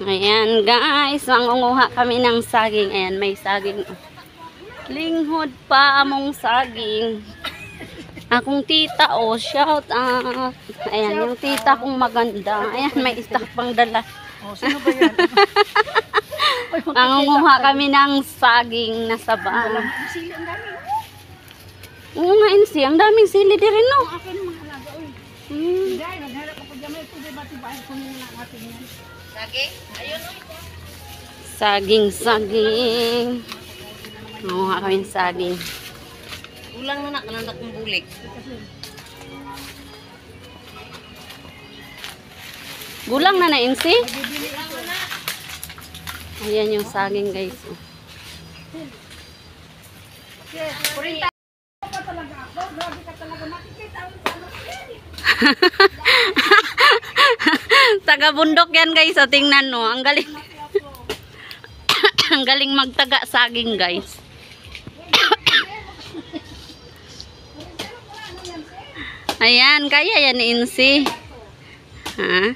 Ayan guys, mangunguha kami ng saging. Ayan, may saging. Linghod pa among saging. Akong tita, oh, shout out. Ayan, yung tita kong maganda. Ayan, may stock pang dala. Oh, sino ba yan? Mangunguha kami ng saging na saba. Ang. Oo nga, Insi, ang daming sili din rin, no? Akin mga halaga, oy. Hmm. Ko nila natin yan? Saging, saging. Mangunguha kami ng saging. Ulang na nak, kananda kong bulik. Gulang na na, Insi? Ayan yung saging, guys. kurita. Grabe ka talaga. Makikita ang. Taga bundok yan, guys. O, tingnan mo. Ang galing. ang galing magtaga saging, guys. Ayan, kaya yan ni Insi. Ha?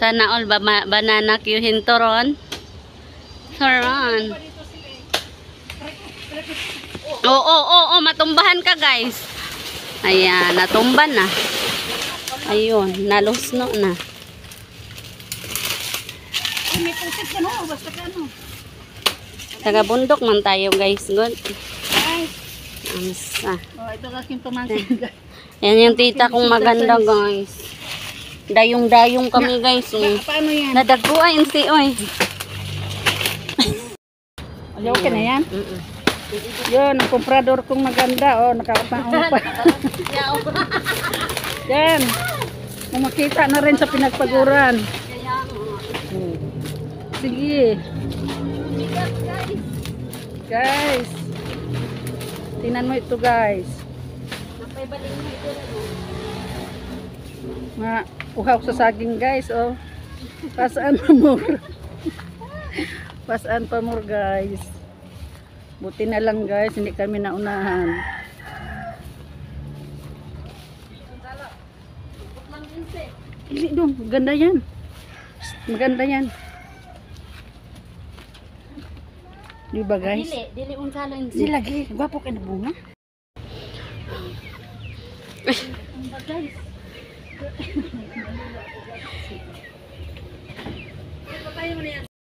Sana all ba banana Q hintoron. Toron. Oo, oo, oo, matumbahan ka guys. Ayan, natumba na. Ayun, nalusno na. Ay, may pusit ka no. Basta ka no. Taga bundok man tayo guys. Good. Ay. Amsa. Oh, ito aking pamangkin. Yan yung tita kong maganda guys. Dayong-dayong kami guys. Pa- Eh. Paano yan? Nadagpuan si oy. Ayaw ka na yan? Mm-mm. Yun, ang comprador kong maganda. Oh, nakakataon pa. yan. Makita na rin sa pinagpaguran. Sige. Guys. Tingnan mo ito guys. Mga uhaw sa saging guys. Oh. Pasaan pa more. Pasaan pa more guys. Buti na lang guys, hindi kami naunahan. Hindi dong, maganda yan. Maganda yan. Di ba guys? Dili, dili unsalo Hindi Insi. lagi, gwapo ka na bunga.